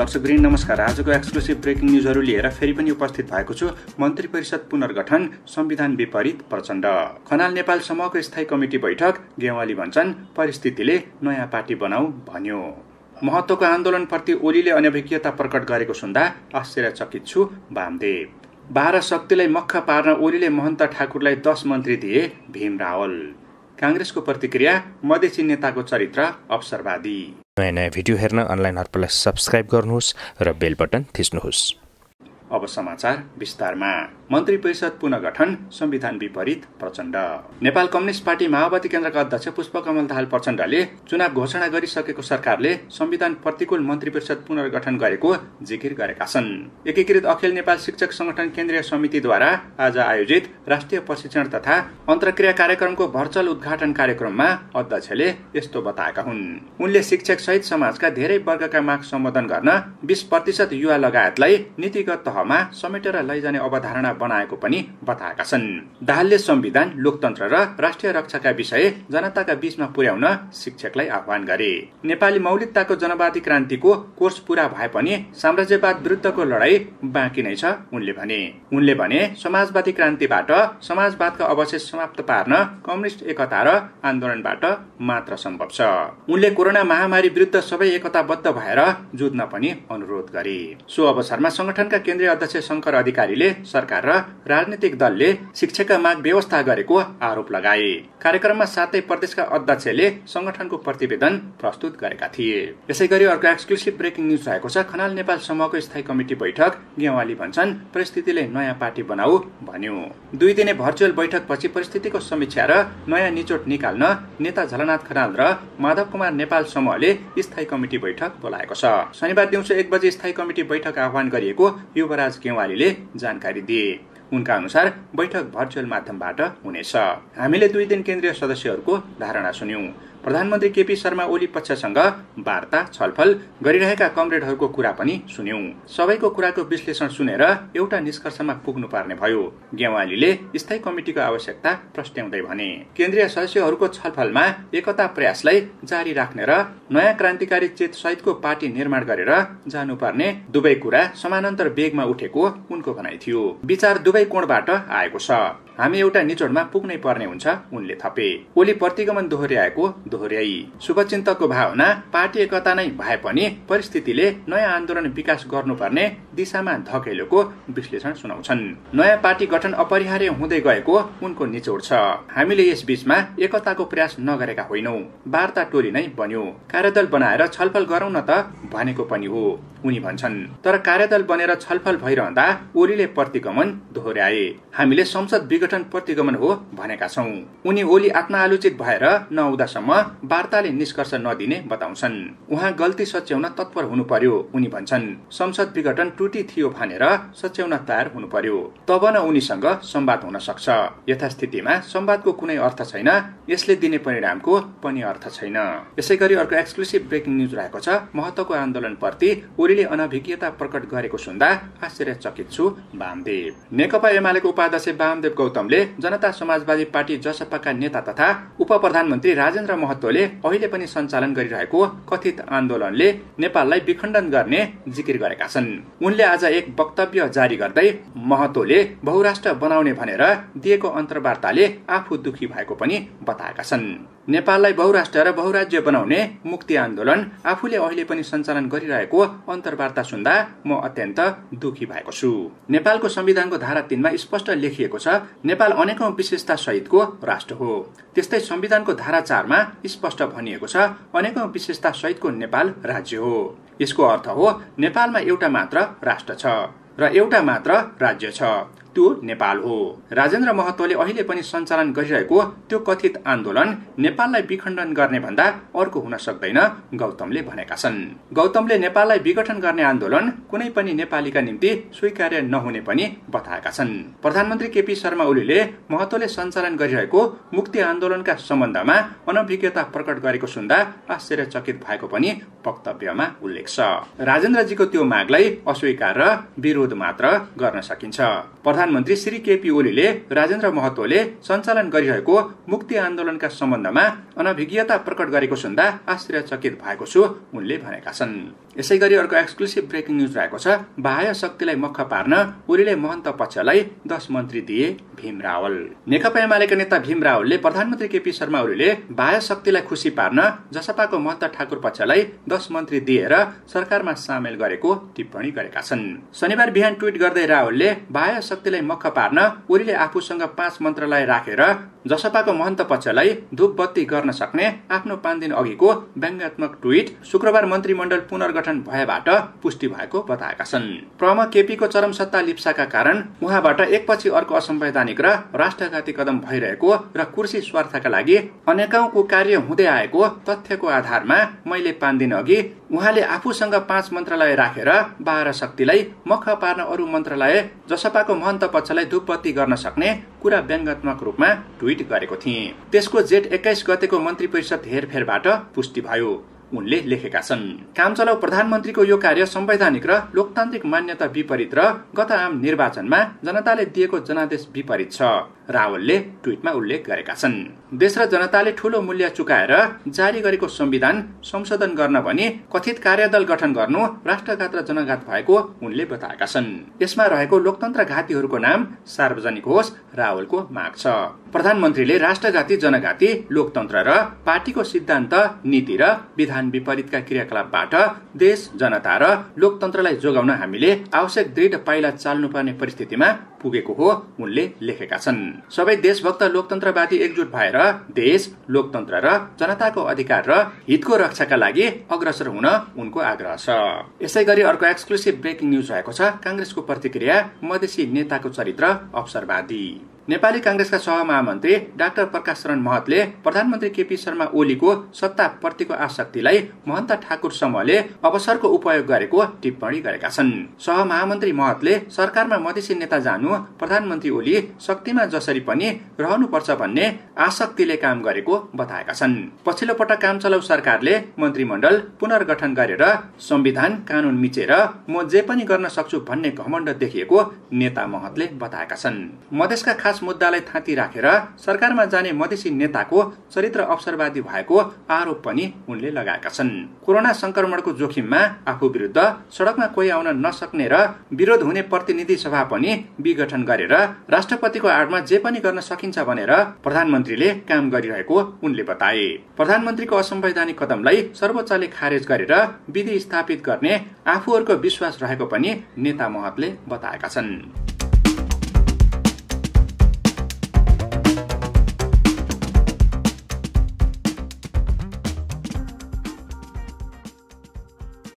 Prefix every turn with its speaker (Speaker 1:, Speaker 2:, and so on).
Speaker 1: दर्शकवृन्द नमस्कार। आजको exclusive breaking न्युजहरू लिएर फेरि पनि उपस्थित भएको छु। मन्त्री परिषद पुनर्गठन संविधान विपरीत प्रचण्ड। खनाल नेपाल समूहको स्थायी कमिटी बैठक गेवाली भन्छन् परिस्थितिले नयाँ पार्टी बनाऊ भन्यो। महत्वको आन्दोलनप्रति ओलीले अनभिज्ञता प्रकट गरेको सुन्दा आश्चर्यचकित छु वामदेव। बाह्र शक्तिलाई मक्ख पार्न ओलीले महन्त ठाकुरलाई दस मन्त्री दिए भीम रावल। काङ्ग्रेसको प्रतिक्रिया मधेसी नेताको चरित्र अवसरवादी।
Speaker 2: नयाँ नयाँ भिडियो हेर्न अनलाइन हर्पलाई सब्सक्राइब गर्नुहोस् र बेल बटन थिच्नुहोस्।
Speaker 1: अब समाचार विस्तारमा। मन्त्री परिषद पुनर्गठन संविधान विपरीत प्रचण्ड। नेपाल कम्युनिस्ट पार्टी माओवादी केन्द्रका अध्यक्ष पुष्पकमल दाहाल प्रचण्डले चुनाव घोषणा गरिसकेको सरकारले संविधान प्रतिकूल मन्त्री परिषद पुनर्गठन गरेको जिकिर गरेका छन्। एकीकृत अखिल नेपाल शिक्षक संगठन केन्द्रीय समितिद्वारा आज आयोजित राष्ट्रिय प्रशिक्षण तथा अन्तर्क्रिया कार्यक्रमको भर्चुअल उद्घाटन कार्यक्रममा अध्यक्षले यस्तो बताएका हुन्। उनले शिक्षक सहित समाजका धेरै वर्गका माग सम्बोधन गर्न बीस प्रतिशत युवा लगायतलाई नीतिगत तहमा समेटेर लैजाने अवधारणा बनाएको पनि बताएका छन्। दाहालले संविधान लोकतन्त्र र राष्ट्रिय रक्षाका विषय जनताका बीचमा पुर्याउन शिक्षकलाई आह्वान गरे। नेपाली मौलिकताको जनवादी क्रान्तिको कोर्स पूरा भए पनि साम्राज्यवाद विरुद्धको लडाई बाँकी नै छ उनले भने। उनले भने समाजवादी क्रान्तिबाट समाजवादका अवशेष समाप्त पार्न कम्युनिस्ट एकता र आन्दोलनबाट मात्र सम्भव छ। उनले कोरोना महामारी विरुद्ध सबै एकताबद्ध भएर जुझ्न पनि अनुरोध गरे। सो अवसरमा संगठनका केन्द्रीय अध्यक्ष शङ्कर अधिकारीले सरकार र राजनीतिक दलले शिक्षाका माग व्यवस्था गरेको आरोप लगाए। कार्यक्रममा सातै प्रदेशका अध्यक्षले संगठनको प्रतिवेदन प्रस्तुत गरेका थिए। यसै गरी अर्को एक्सक्लुसिभ ब्रेकिङ न्युज रहेको छ। खनाल नेपाल समूहको स्थायी कमिटी बैठक गेवाली भन्छन्। परिस्थितिले नयाँ पार्टी बनाऊ भन्यो। दुई दिने भर्चुअल बैठक पछि परिस्थितिको समीक्षा र नयाँ निचोट निकाल्न नेता झलनाथ खनाल र माधव कुमार नेपाल समूहले स्थायी कमिटी बैठक बोलाएको छ। शनिबार दिउँसो एक बजे स्थायी कमिटी बैठक आह्वान गरिएको युवराज गेवालीले जानकारी दिए। उनका अनुसार बैठक भर्चुअल माध्यमबाट हुनेछ। हामीले दुई दिन केन्द्रीय सदस्यहरूको धारणा सुन्यौं। प्रधानमन्त्री केपी शर्मा ओली पक्षसँग वार्ता छलफल गरिरहेका कमरेडहरूको कुरा पनि सुन्यौं। सबैको कुराको विश्लेषण सुनेर एउटा निष्कर्षमा पुग्नु पर्ने भयो। गेवालीले स्थायी कमिटिको आवश्यकता प्रस्ट्याउँदै भने केन्द्रीय सदस्यहरूको छलफलमा एकता प्रयासलाई जारी राख्ने र नयाँ क्रान्तिकारी चेत सहितको पार्टी निर्माण गरेर जानुपर्ने दुवै कुरा समानान्तर वेगमा उठेको उनको भनाइ थियो। विचार दुवै कोणबाट आएको छ? हामी एउटा निचोडमा पुग्नै पर्ने हुन्छ उनले थपे। ओली प्रतिगमन दोहोऱ्याएको दोहोऱ्याई। शुभचिन्तकको भावना पार्टी एकता नै भए पनि परिस्थितिले नयाँ आन्दोलन विकास गर्नुपर्ने दिशामा धकेलेको विश्लेषण सुनाउँछन्। नयाँ पार्टी गठन अपरिहार्य हुँदै गएको उनको निचोड छ। हामीले यस बीचमा एकताको प्रयास नगरेका होइनौ। वार्ता टोली नै बन्यो। कार्यदल बनाएर छलफल गरौँ न त भनेको पनि हो। उनी भन्छन् तर कार्यदल बनेर छलफल भइरहँदा ओलीले प्रतिगमन दोहोऱ्याए। हामीले संसद विघटन प्रतिगमन हो भनेका छौं। उनी ओली आत्मआलोचित भएर नआउँदासम्म वार्ताले निष्कर्ष नदिने बताउँछन्। उहाँ गल्ती सच्याउन तत्पर हुनु पर्यो उनी भन्छन्। संसद विघटन त्रुटि थियो भनेर सच्याउन तयार हुनु पर्यो तब न उनीसँग संवाद हुन सक्छ। यथास्थितिमा संवादको कुनै अर्थ छैन। यसले दिने परिणामको पनि अर्थ छैन। यसै गरी अर्को एक्सक्लुसिभ ब्रेकिङ न्युज रहेको छ। महत्वको आन्दोलनप्रति ओलीले अनभिज्ञता प्रकट गरेको सुन्दा आश्चर्यचकित छु वामदेव नेकपा एमालेको उपाध्यक्ष वामदेव गौतमले जनता समाजवादी पार्टी जसपाका नेता तथा उप प्रधानमन्त्री राजेन्द्र महतोले अहिले पनि सञ्चालन गरिरहेको कथित आन्दोलनले नेपाललाई विखण्डन गर्ने जिकिर गरेका छन्। उनले आज एक वक्तव्य जारी गर्दै महतोले बहुराष्ट्र बनाउने भनेर दिएको अन्तर्वार्ताले आफू दुखी भएको पनि बताएका छन्। नेपाललाई बहुराष्ट्र र बहुराज्य बनाउने मुक्ति आन्दोलन आफूले अहिले पनि सञ्चालन गरिरहेको अन्तर्वार्ता सुन्दा म अत्यन्त दुखी भएको छु। नेपालको संविधानको धारा तीनमा स्पष्ट लेखिएको छ नेपाल अनेकौं विशेषता सहितको राष्ट्र हो। त्यस्तै संविधानको धारा चारमा स्पष्ट भनिएको छ अनेकौं विशेषता सहितको नेपाल राज्य हो। यसको अर्थ हो नेपालमा एउटा मात्र राष्ट्र छ र एउटा मात्र राज्य छ। त्यो नेपाल हो। राजेन्द्र महतोले अहिले पनि सञ्चालन गरिरहेको त्यो कथित आन्दोलन नेपाललाई विखण्डन गर्ने भन्दा अर्को हुन सक्दैन गौतमले भनेका छन्। गौतमले नेपाललाई विघटन गर्ने आन्दोलन कुनै पनि नेपालीका निम्ति स्वीकार्य नहुने पनि बताएका छन्। प्रधानमन्त्री केपी शर्मा ओलीले महतोले सञ्चालन गरिरहेको मुक्ति आन्दोलनका सम्बन्धमा अनभिज्ञता प्रकट गरेको सुन्दा आश्चर्यचकित भएको पनि वक्तव्यमा उल्लेख छ। राजेन्द्रजीको त्यो मागलाई अस्वीकार र विरोध मात्र गर्न सकिन्छ। प्रधानमन्त्री श्री केपी ओलीले राजेन्द्र महतोले सञ्चालन गरिरहेको मुक्ति आन्दोलनका सम्बन्धमा अनभिज्ञता प्रकट गरेको सुन्दा आश्चर्यचकित भएको छु उनले भनेका छन्। यसै गरी अर्को एक्सक्लुसिभ ब्रेकिङ न्युज रहेको छ। बाह्य शक्तिलाई मख पार्न ओलीले महन्त पक्षलाई दश मन्त्री दिए भीम रावल। नेकपा एमालेका नेता भीम रावलले प्रधानमन्त्री केपी शर्मा ओलीले बाह्य शक्तिलाई खुसी पार्न जसपाको महन्त ठाकुर पक्षलाई दश मन्त्री दिएर सरकारमा सामेल गरेको टिप्पणी गरेका छन्। शनिबार बिहान ट्विट गर्दै रावलले बाह्य शक्तिलाई मख पार्न ओलीले आफूसँग पाँच मन्त्रालय राखेर जसपाको महन्त पक्षलाई धूप बत्ती गर्न सक्ने आफ्नो पाँच दिन अघिको व्यङ्ग्यात्मक ट्विट शुक्रबार मन्त्रीमण्डल पुनर्गठन भएबाट पुष्टि भएको बताएका छन्। प्रम केपीको चरम सत्ता लिप्साका कारण उहाँबाट एकपछि अर्को असंवैधानिक र राष्ट्रघाती कदम भइरहेको र कुर्सी स्वार्थका लागि अनेकौंको कार्य हुँदै आएको तथ्यको आधारमा मैले पाँच दिन अघि उहाँले आफूसँग पाँच मन्त्रालय राखेर बाह्र शक्तिलाई मख पार्न अरू मन्त्रालय जसपाको महन्त पक्षलाई धुपबत्ती गर्न सक्ने कुरा व्यङ्गात्मक रूपमा ट्विट गरेको थिए। त्यसको जेठ एक्काइस गतेको मन्त्री परिषद हेरफेरबाट पुष्टि भयो। उनले लेखेका छन् काम चलाउ प्रधानमन्त्रीको यो कार्य संवैधानिक र लोकतान्त्रिक मान्यता विपरीत र गत आम निर्वाचनमा जनताले दिएको जनादेश विपरीत छ। रावलले ट्विटमा उल्लेख गरेका छन्। देश र जनताले ठूलो मूल्य चुकाएर जारी गरेको संविधान संशोधन गर्न भनी कथित कार्यदल गठन गर्नु राष्ट्रघात र जनघात भएको उनले बताएका छन्। यसमा रहेको लोकतन्त्र घातीहरूको नाम सार्वजनिक होस् रावलको माग छ। प्रधानमन्त्रीले राष्ट्रघाती जनघाती लोकतन्त्र र पार्टीको सिद्धान्त नीति र विधान विपरीतका क्रियाकलापबाट देश जनता र लोकतन्त्रलाई जोगाउन हामीले आवश्यक दृढ पाइला चाल्नुपर्ने परिस्थितिमा पुगेको हो उनले लेखेका छन्। सबै देशभक्त लोकतन्त्रवादी एकजुट भएर देश लोकतन्त्र र जनताको अधिकार र हितको रक्षाका लागि अग्रसर हुन उनको आग्रह छ। यसै गरी अर्को एक्सक्लुसिभ ब्रेकिङ न्युज रहेको छ काङ्ग्रेसको प्रतिक्रिया मधेसी नेताको चरित्र अवसरवादी। नेपाली काङ्ग्रेसका सहमहामन्त्री डाक्टर प्रकाश शरण महतले प्रधानमन्त्री केपी शर्मा ओलीको सत्ताप्रतिको आसक्तिलाई महन्त ठाकुर समूहले अवसरको उपयोग गरेको टिप्पणी गरेका छन्। सहमहामन्त्री महतले सरकारमा मधेसी नेता जानु प्रधानमन्त्री ओली शक्तिमा जसरी पनि रहनुपर्छ भन्ने आसक्तिले काम गरेको बताएका छन्। पछिल्लो पटक काम चलाउ सरकारले मन्त्रीमण्डल पुनर्गठन गरेर संविधान कानून मिचेर म जे पनि गर्न सक्छु भन्ने घमण्ड देखिएको नेता महतले बताएका छन्। मधेसका खास मुद्दालाई थाँती राखेर सरकारमा जाने मधेसी नेताको चरित्र अवसरवादी भएको आरोप पनि उनले लगाएका छन्। कोरोना संक्रमणको जोखिममा आफू विरुद्ध सड़कमा कोही आउन नसक्ने र विरोध हुने प्रतिनिधि सभा पनि विघटन गरेर राष्ट्रपतिको आडमा जे पनि गर्न सकिन्छ भनेर प्रधानमन्त्रीले काम गरिरहेको उनले बताए। प्रधानमन्त्रीको असंवैधानिक कदमलाई सर्वोच्चले खारेज गरेर विधि स्थापित गर्ने आफूहरूको विश्वास रहेको पनि नेता महतले बताएका छन्।